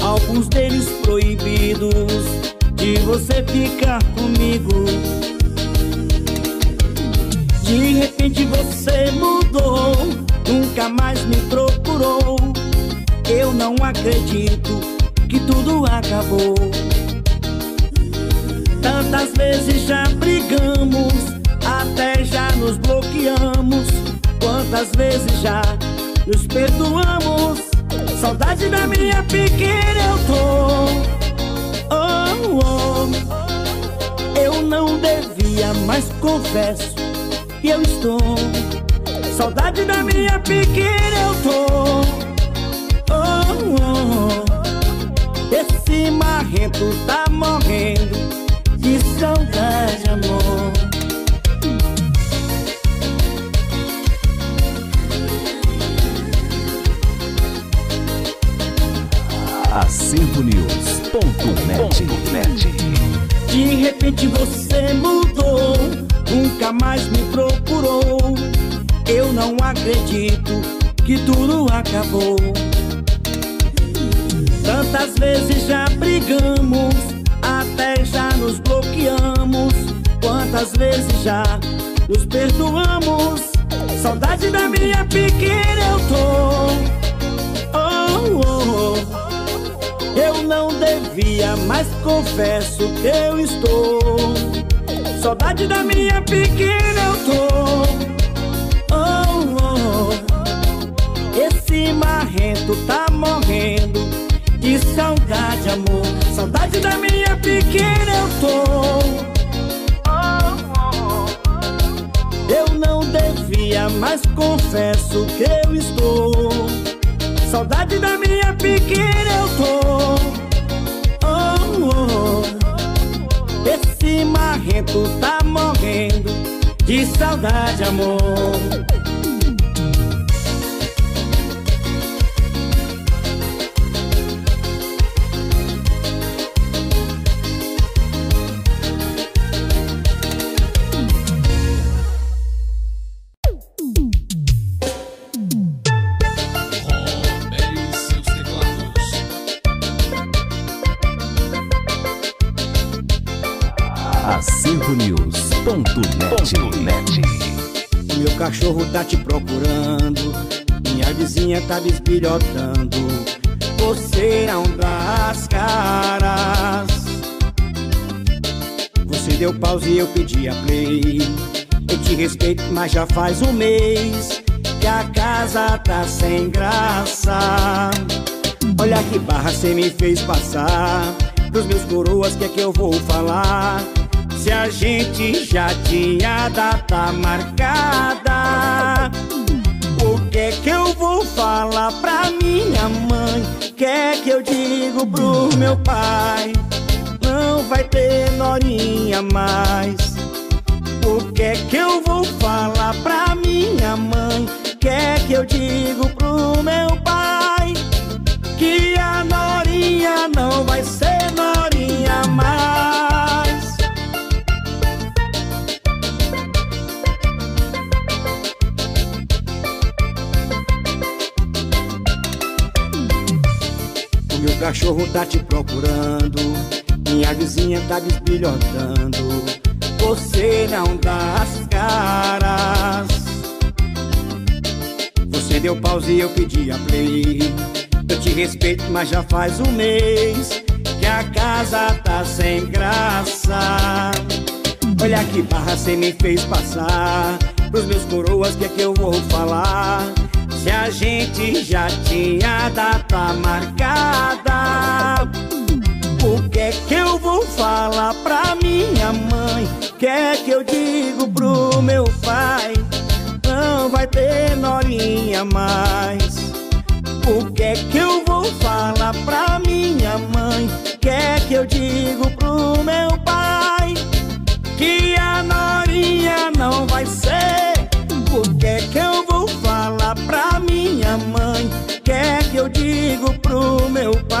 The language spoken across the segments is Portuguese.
Alguns deles proibidos De você ficar comigo. De repente você mudou Nunca mais me procurou. Eu não acredito que tudo acabou. Tantas vezes já brigamos Até já nos bloqueamos. Quantas vezes já nos perdoamos Saudade da minha pequena eu tô oh, oh. Eu não devia, mas confesso que eu estou Saudade da minha pequena eu tô oh, oh. Esse marrento tá morrendo De saudade, amor AcervoNews.net De repente você mudou Nunca mais me procurou. Eu não acredito que tudo acabou. Tantas vezes já brigamos Até já nos bloqueamos. Quantas vezes já nos perdoamos? Saudade da minha pequena eu tô. Oh, oh, oh. Eu não devia, mas confesso que eu estou Saudade da minha pequena eu tô oh, oh. Esse marrento tá morrendo De saudade, amor Saudade da minha pequena eu tô. Eu não devia, mas confesso que eu estou Saudade da minha pequena eu tô oh, oh. Esse marrento tá morrendo De saudade, amor AcervoNews.net Meu cachorro tá te procurando Minha vizinha tá bisbilhotando Você não dá as caras. Você deu pause e eu pedi a play. Eu te respeito, mas já faz um mês Que a casa tá sem graça. Olha que barra cê me fez passar Pros meus coroas, que é que eu vou falar? Se a gente já tinha data marcada O que é que eu vou falar pra minha mãe? O que eu digo pro meu pai? Não vai ter norinha mais o que é que eu vou falar pra minha mãe? O que que eu digo pro meu pai? Que a Norinha não vai ser Norinha mais. O cachorro tá te procurando, minha vizinha tá desbilhotando. Você não dá as caras. Você deu pause e eu pedi a play. Eu te respeito, mas já faz um mês que a casa tá sem graça. Olha que barra cê me fez passar. Pros meus coroas, que é que eu vou falar? Se a gente já tinha data marcada. O que é que eu vou falar pra minha mãe? O que é que eu digo pro meu pai? Não vai ter norinha mais. O que é que eu vou falar pra minha mãe? O que é que eu digo pro meu pai? Que a norinha não vai ser. O que é que eu vou falar pra digo pro meu pai?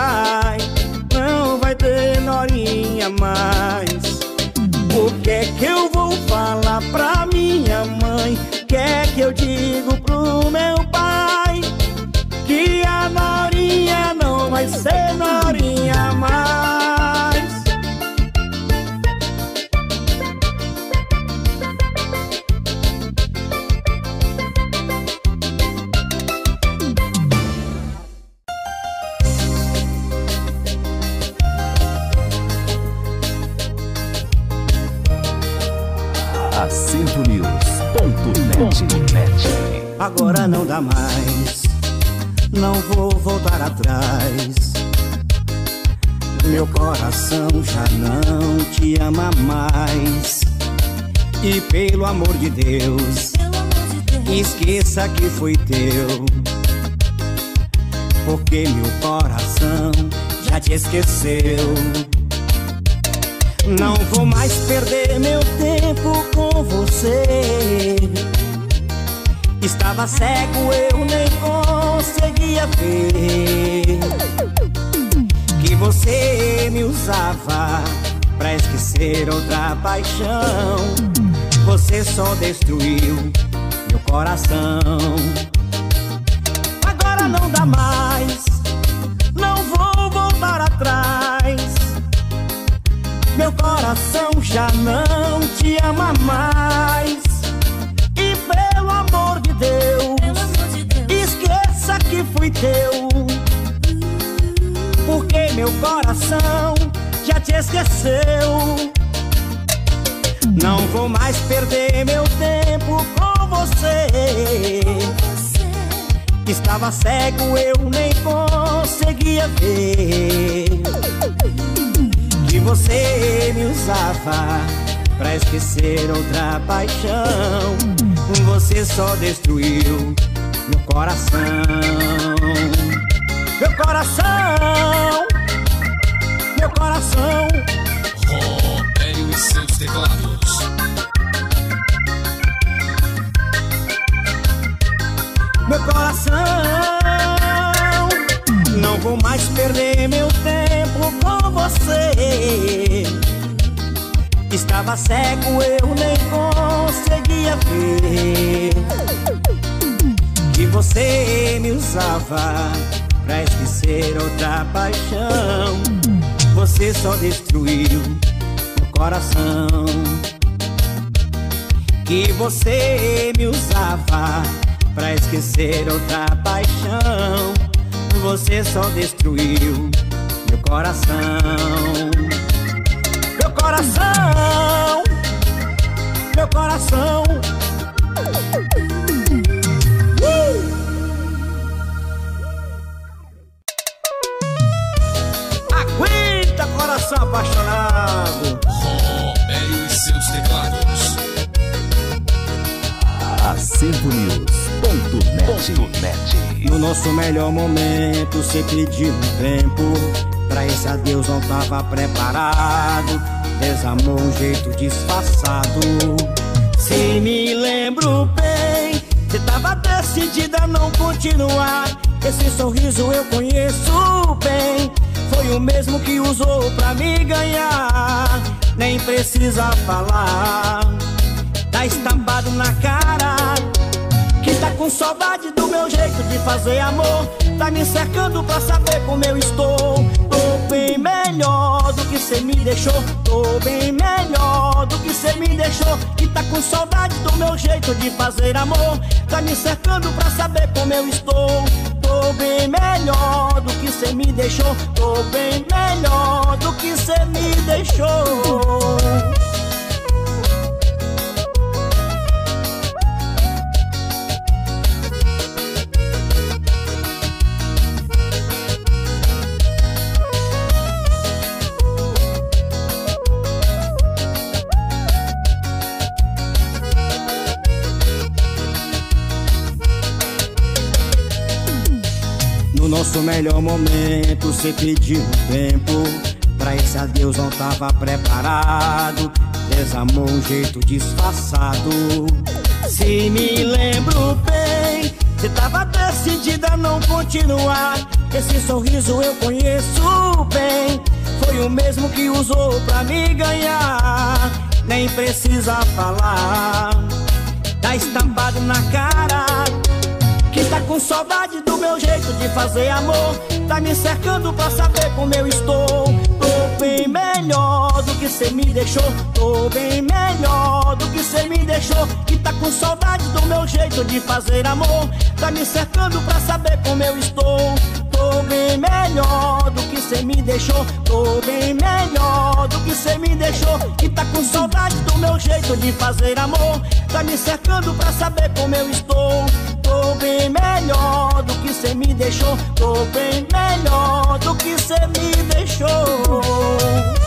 Cego, eu nem conseguia ver que você me usava pra esquecer outra paixão. Você só destruiu meu coração. Agora não dá mais, não vou voltar atrás. Meu coração já não te ama mais. Deus, esqueça que fui teu. Porque meu coração já te esqueceu. Não vou mais perder meu tempo com você. Estava cego, eu nem conseguia ver que você me usava pra esquecer outra paixão. Você só destruiu meu coração. Meu coração, meu coração. Robério e seus teclados. meu coração. Não vou mais perder meu tempo com você. Estava cego, eu nem conseguia ver que você me usava pra esquecer outra paixão. Você só destruiu meu coração que você me usava pra esquecer outra paixão. Você só destruiu meu coração. Meu coração, meu coração. Uh! Aguenta, coração apaixonado. Robério e seus teclados. AcentoNews.net No nosso melhor momento, cê pediu um tempo. Pra esse adeus não tava preparado. Desamou um jeito disfarçado. Se me lembro bem, cê tava decidida a não continuar. Esse sorriso eu conheço bem. Foi o mesmo que usou pra me ganhar. Nem precisa falar. Tá estampado na cara que tá com saudade do meu jeito de fazer amor Tá me cercando pra saber como eu estou. Tô bem melhor do que cê me deixou. Tô bem melhor do que cê me deixou. E tá com saudade do meu jeito de fazer amor. Tá me cercando pra saber como eu estou. Tô bem melhor do que cê me deixou. Tô bem melhor do que cê me deixou melhor momento, cê pediu tempo. Pra esse adeus não tava preparado. Desamou um jeito disfarçado. Se me lembro bem, cê tava decidida a não continuar. Esse sorriso eu conheço bem. Foi o mesmo que usou pra me ganhar. nem precisa falar. Tá estampado na cara tá com saudade do meu jeito de fazer amor. Tá me cercando pra saber como eu estou. Tô bem melhor do que cê me deixou. Tô bem melhor do que cê me deixou. Que tá com saudade do meu jeito de fazer amor. Tá me cercando pra saber como eu estou. Tô bem melhor do que cê me deixou. Tô bem melhor do que cê me deixou. Que tá com saudade do meu jeito de fazer amor. Tá me cercando pra saber como eu estou. Tô bem melhor do que cê me deixou. Tô bem melhor do que cê me deixou.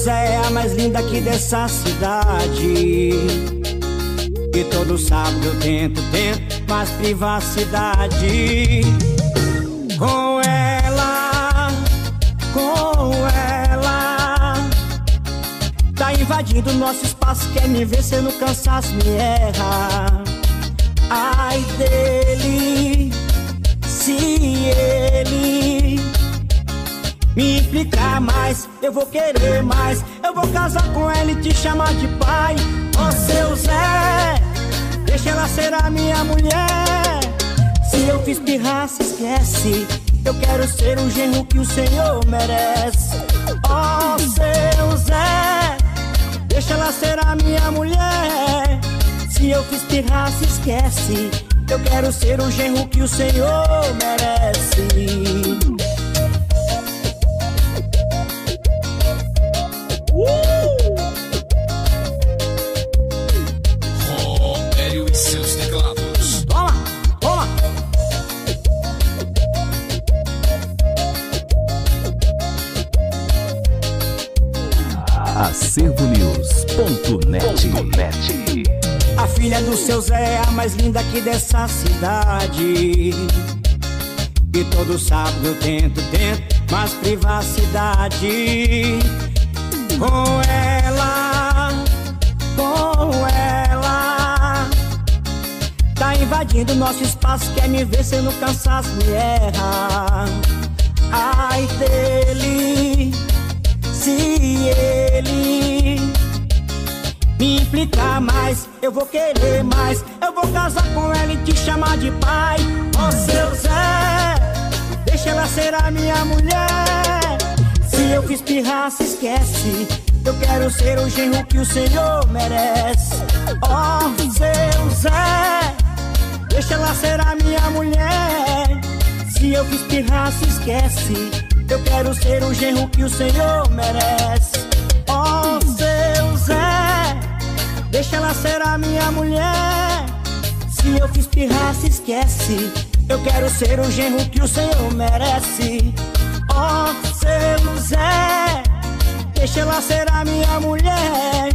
Zé é a mais linda aqui dessa cidade. E todo sábado eu tento, tento mais privacidade. Com ela, com ela. Tá invadindo nosso espaço, quer me ver se no cansaço me erra. Ai dele, eu vou querer mais. Eu vou casar com ela e te chamar de pai. Ô seu Zé, deixa ela ser a minha mulher. Se eu fiz pirraça, esquece. Eu quero ser o genro que o Senhor merece. Ó seu Zé, deixa ela ser a minha mulher. Se eu fiz pirraça, esquece. Eu quero ser o genro que o Senhor merece. A filha do seu Zé é a mais linda aqui dessa cidade. E todo sábado eu tento, tento mais privacidade. Com ela, com ela. Tá invadindo nosso espaço, quer me ver se no cansaço me erra. Ai dele, se ele me implicar mais, eu vou querer mais. Eu vou casar com ela e te chamar de pai. Ô seu Zé, deixa ela ser a minha mulher. Se eu fiz pirraça, esquece. Eu quero ser o genro que o Senhor merece. Ó seu Zé, deixa ela ser a minha mulher. Se eu fiz pirraça, esquece. Eu quero ser o genro que o Senhor merece. Deixa ela ser a minha mulher. Se eu fiz pirraça, esquece. Eu quero ser o genro que o Senhor merece. Ó, seu Zé, deixa ela ser a minha mulher.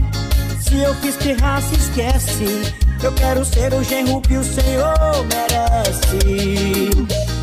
Se eu fiz pirraça, esquece. Eu quero ser o genro que o Senhor merece.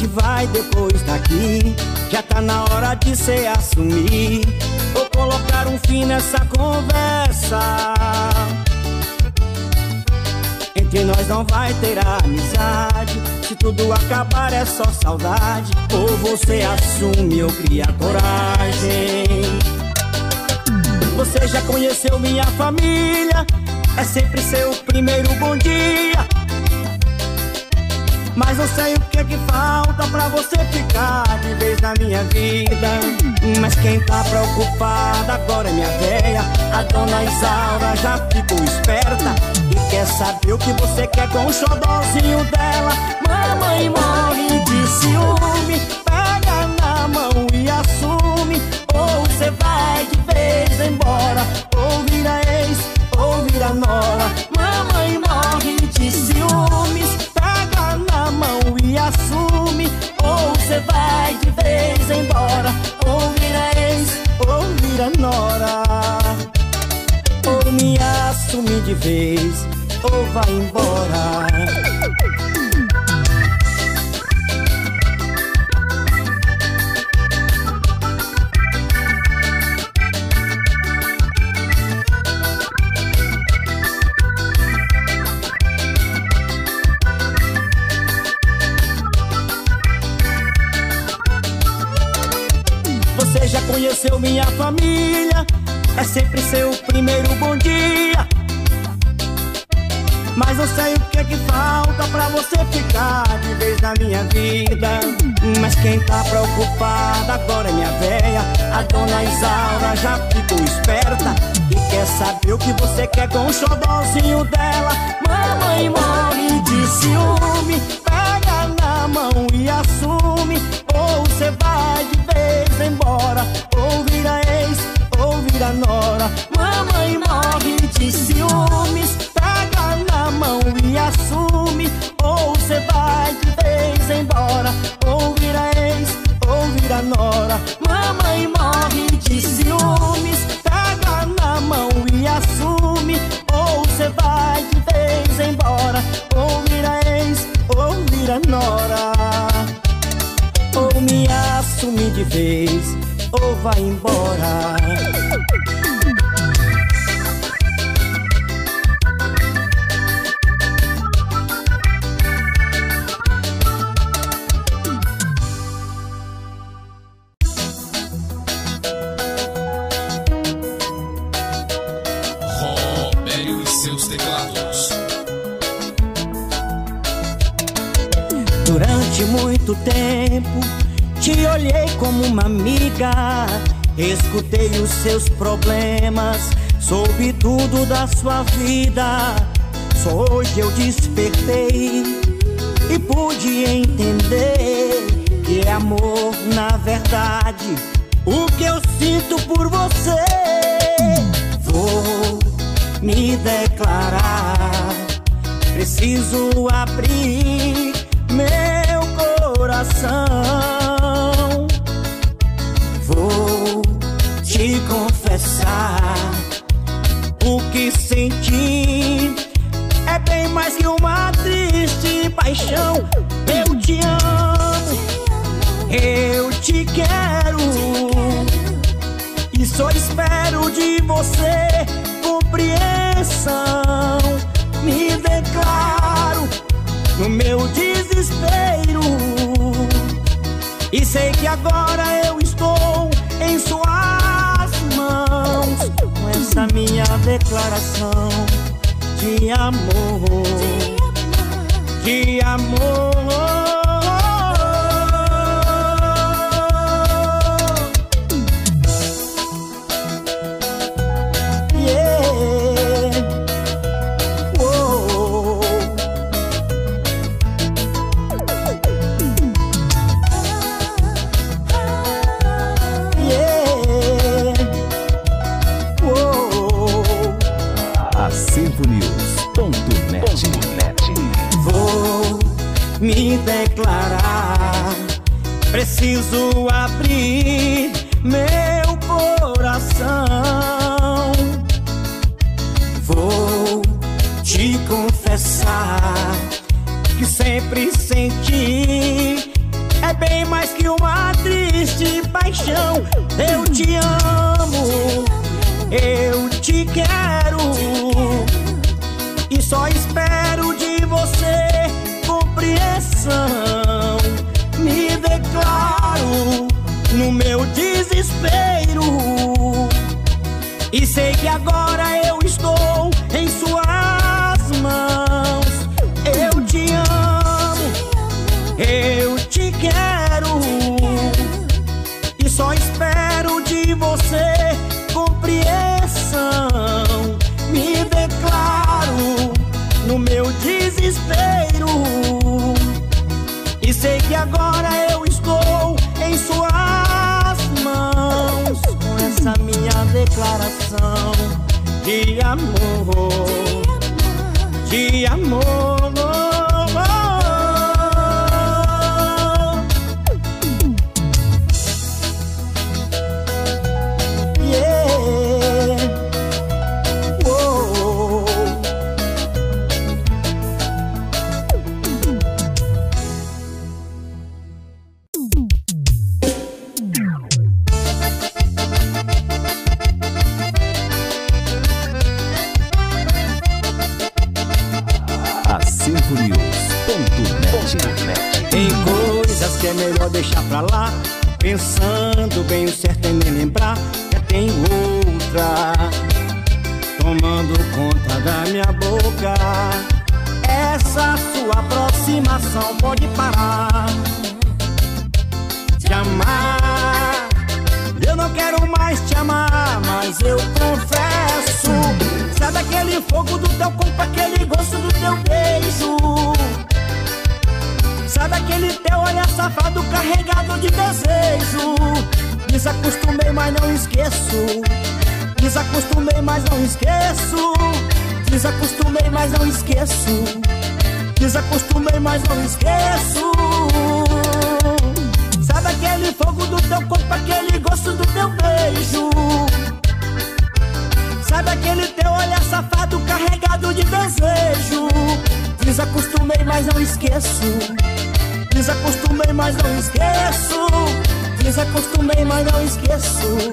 Gente vai depois daqui? Já tá na hora de se assumir ou colocar um fim nessa conversa. Entre nós não vai ter amizade. Se tudo acabar é só saudade. Ou você assume ou cria coragem. Você já conheceu minha família. É sempre seu primeiro bom dia. Mas não sei o que que falta pra você ficar de vez na minha vida. Mas quem tá preocupada agora é minha véia. A dona Isaura já ficou esperta e quer saber o que você quer com o xodózinho dela. Mamãe morre de ciúme, pega na mão e assume. Ou você vai de vez embora Ou vira ex, ou vira nora você vai de vez embora. Ou vira ex, ou vira nora. Ou me assume de vez Ou vai embora conheceu minha família É sempre seu primeiro bom dia. Mas não sei o que é que falta pra você ficar de vez na minha vida. Mas quem tá preocupada agora é minha véia A dona Isaura já ficou esperta E quer saber o que você quer com o xodózinho dela. Mamãe morre de ciúme e assume Ou você vai de vez embora Ou vira ex, ou vira nora. Mamãe morre de ciúmes Pega na mão e assume Ou você vai de vez embora Ou vira ex, ou vira nora. Mamãe morre de ciúmes Na mão e assume Ou você vai de vez embora Ou vira ex, ou vira nora ou me assume de vez, ou vai embora. Uma amiga, escutei os seus problemas, soube tudo da sua vida. Só hoje eu despertei e pude entender que é amor na verdade. O que eu sinto por você, vou me declarar. Preciso abrir meu coração. Te confessar o que senti é bem mais que uma triste paixão. Eu te amo, eu te quero e só espero de você compreensão. Me declaro no meu desespero. E sei que agora eu essa minha declaração de amor, de amor. Preciso abrir meu coração. Vou te confessar que sempre senti é bem mais que uma triste paixão. Eu te amo, eu te quero e só espero de você compreensão. No meu desespero e sei que agora eu estou em suas mãos. Eu te amo, eu te quero e só espero de você compreensão. Me declaro no meu desespero e sei que agora eu estou em suas declaração de amor, de amor. Aquele teu olhar safado carregado de desejo. Desacostumei, mas não esqueço. Desacostumei, mas não esqueço. Desacostumei, mas não esqueço. Desacostumei, mas não esqueço. Sabe aquele fogo do teu corpo, aquele gosto do teu beijo? Sabe aquele teu olhar safado carregado de desejo? Desacostumei, mas não esqueço Desacostumei, mas não esqueço. Desacostumei, mas não esqueço.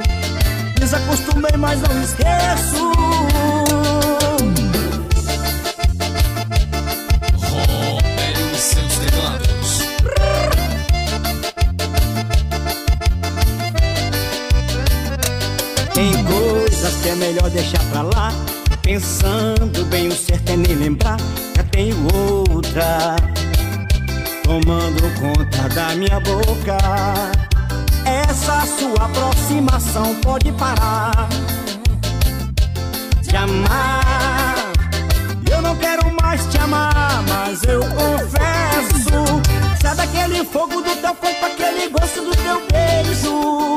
Desacostumei, mas não esqueço. Rompere os seus teclados Tem coisas que é melhor deixar pra lá. Pensando bem, o certo é nem lembrar. Já tenho outra tomando conta da minha boca. Essa sua aproximação pode parar de amar. Eu não quero mais te amar, mas eu confesso. Sabe aquele fogo do teu corpo, aquele gosto do teu beijo?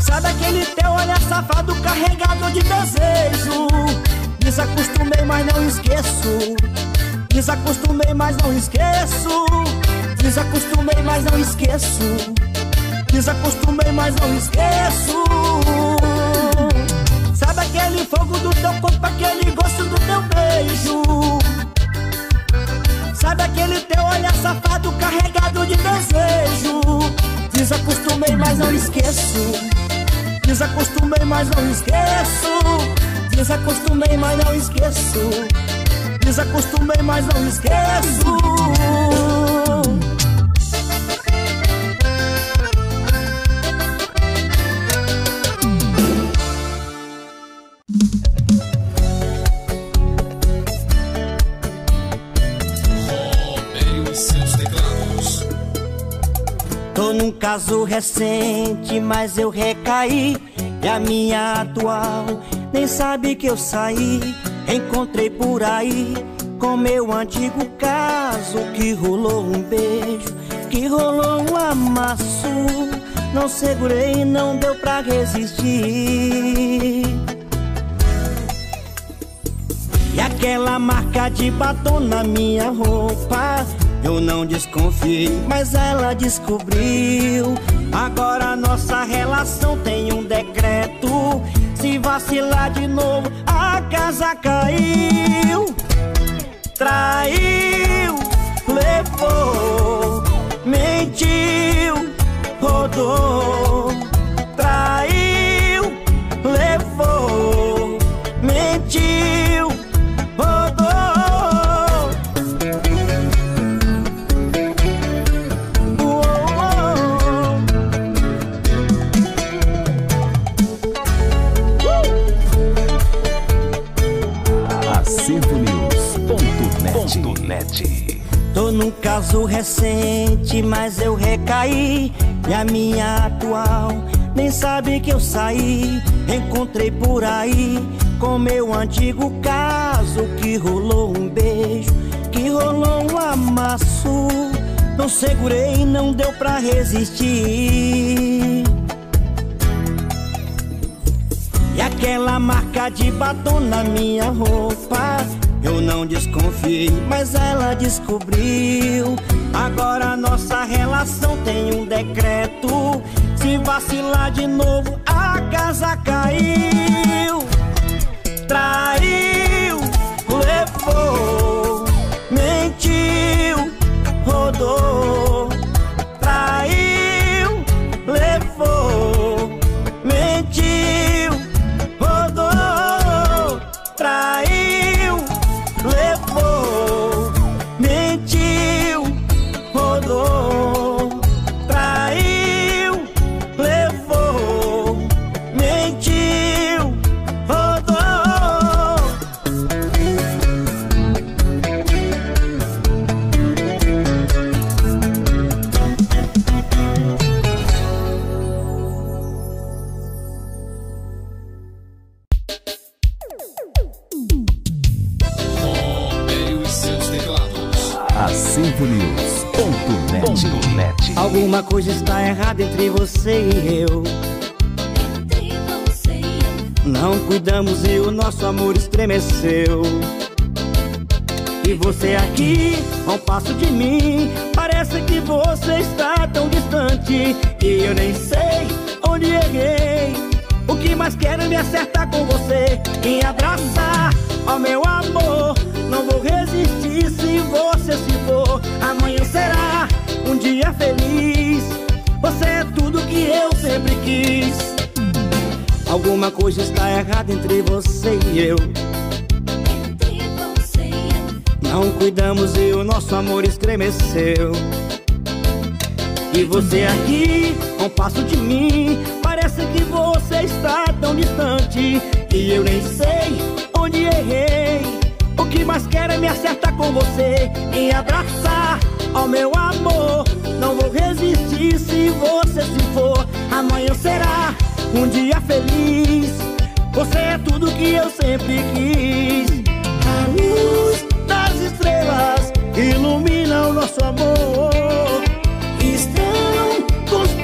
Sabe aquele teu olhar safado carregado de desejo? Desacostumei, mas não esqueço. Desacostumei, mas não esqueço. Desacostumei, mas não esqueço. Desacostumei, mas não esqueço. Sabe aquele fogo do teu corpo, aquele gosto do teu beijo? Sabe aquele teu olhar safado carregado de desejo? Desacostumei, mas não esqueço. Desacostumei, mas não esqueço. Desacostumei, mas não esqueço Desacostumei, mas não esqueço Tô num caso recente, mas eu recaí. E a minha atual nem sabe que eu saí. Encontrei por aí com meu antigo caso que rolou um beijo, que rolou um amasso. Não segurei, não deu pra resistir. E aquela marca de batom na minha roupa, eu não desconfiei, mas ela descobriu. Agora nossa relação tem um decreto. Se vacilar de novo, casa caiu, traiu, levou, mentiu, rodou, num caso recente, mas eu recaí. E a minha atual nem sabe que eu saí. Encontrei por aí com meu antigo caso que rolou um beijo, que rolou um amasso. Não segurei, não deu pra resistir. E aquela marca de batom na minha roupa Eu não desconfiei, mas ela descobriu. Agora nossa relação tem um decreto. Se vacilar de novo, a casa caiu. Traiu, levou, mentiu, rodou distante E eu nem sei onde errei. O que mais quero é me acertar com você E abraçar, ó meu amor Não vou resistir se você se for. Amanhã será um dia feliz. Você é tudo que eu sempre quis. Alguma coisa está errada entre você e eu. Entre você e eu, Não cuidamos e o nosso amor estremeceu E você aqui, a um passo de mim. Parece que você está tão distante E eu nem sei onde errei. O que mais quero é me acertar com você E abraçar, ó meu amor. Não vou resistir se você se for. Amanhã será um dia feliz. Você é tudo que eu sempre quis. A luz das estrelas ilumina o nosso amor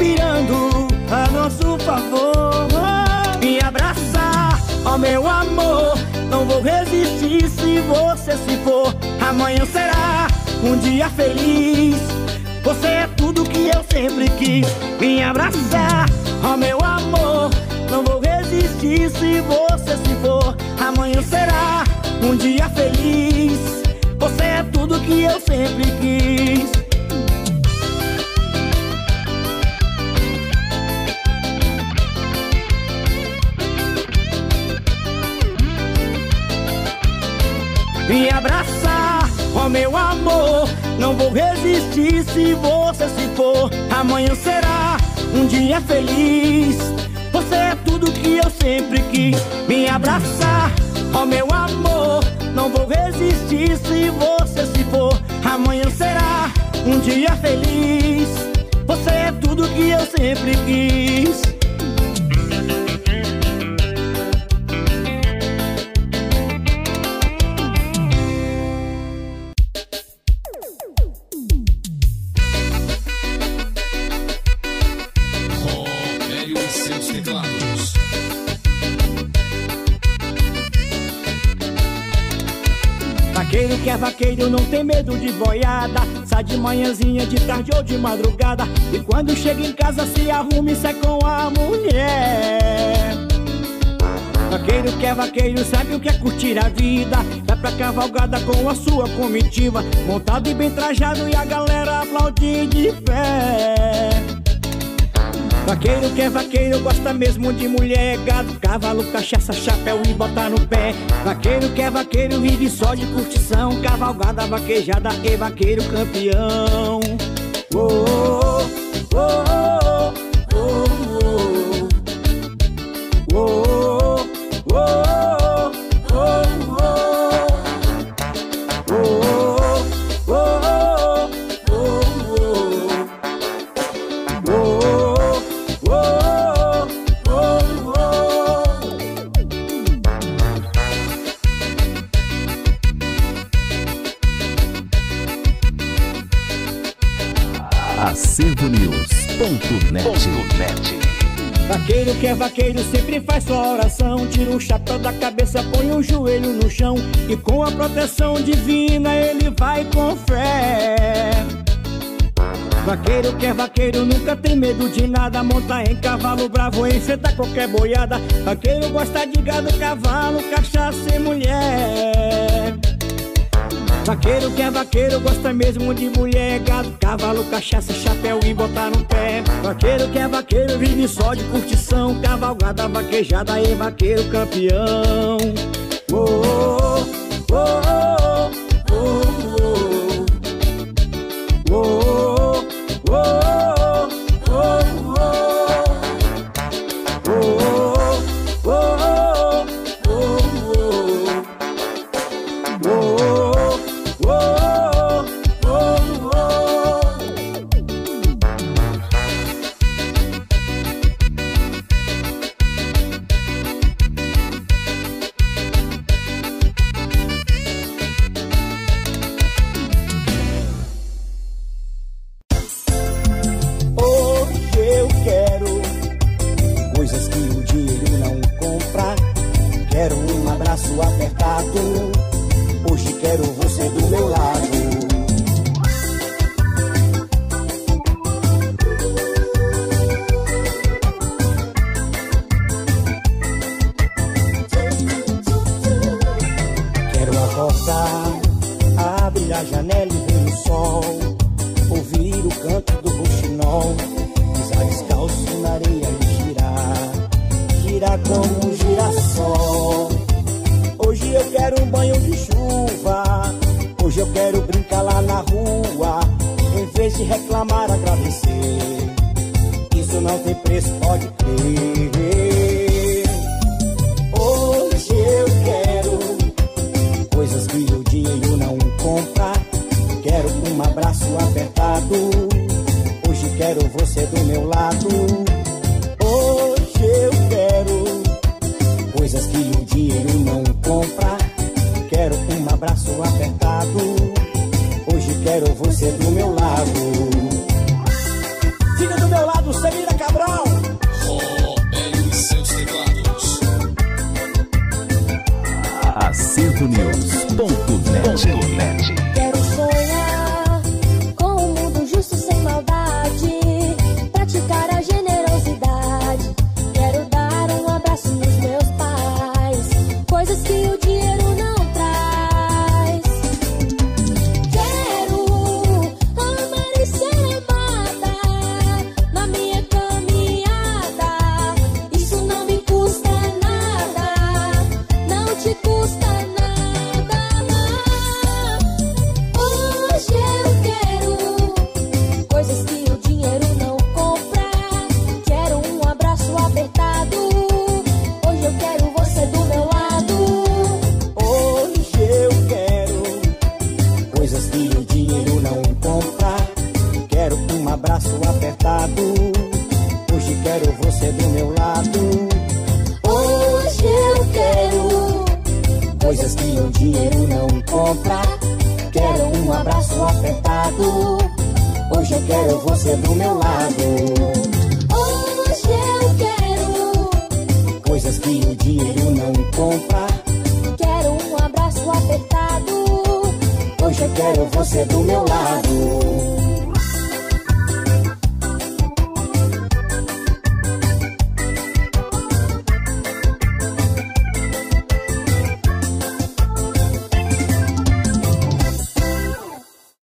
conspirando a nosso favor. Me abraçar, ó meu amor. Não vou resistir se você se for. Amanhã será um dia feliz. Você é tudo que eu sempre quis. Me abraçar, ó meu amor. Não vou resistir se você se for. Amanhã será um dia feliz. Você é tudo que eu sempre quis Me abraçar, ó meu amor. Não vou resistir se você se for. Amanhã será um dia feliz. Você é tudo que eu sempre quis. Me abraçar, ó meu amor. Não vou resistir se você se for. Amanhã será um dia feliz. Você é tudo que eu sempre quis seus teclados. Vaqueiro que é vaqueiro não tem medo de boiada. Sai de manhãzinha, de tarde ou de madrugada. E quando chega em casa se arruma e sai com a mulher. Vaqueiro que é vaqueiro sabe o que é curtir a vida. Vai pra cavalgada com a sua comitiva. Montado e bem trajado e a galera aplaudir de pé Vaqueiro que é vaqueiro gosta mesmo de mulher Gado, cavalo, cachaça, chapéu e botar no pé. Vaqueiro que é vaqueiro vive só de curtição Cavalgada, vaquejada e vaqueiro campeão. Oh, oh, oh, oh, Acervonews.net net. Vaqueiro que é vaqueiro sempre faz sua oração. Tira o chapéu da cabeça, põe o joelho no chão. E com a proteção divina ele vai com fé. Vaqueiro que é vaqueiro nunca tem medo de nada. Monta em cavalo bravo, enfrenta qualquer boiada. Vaqueiro gosta de gado, cavalo, cachaça e mulher Vaqueiro que é vaqueiro gosta mesmo de mulher Gado, cavalo, cachaça, chapéu e botar no pé. Vaqueiro que é vaqueiro vive só de curtição Cavalgada, vaquejada e vaqueiro campeão. Oh, oh, oh, oh, não tem preço, pode crer. Hoje eu quero coisas que o dinheiro não compra. Quero um abraço apertado. Hoje quero você do meu lado. Hoje eu quero coisas que o dinheiro não compra. Quero um abraço apertado. Hoje quero você do meu lado. Fica do meu lado, Celina Cabral. News.net.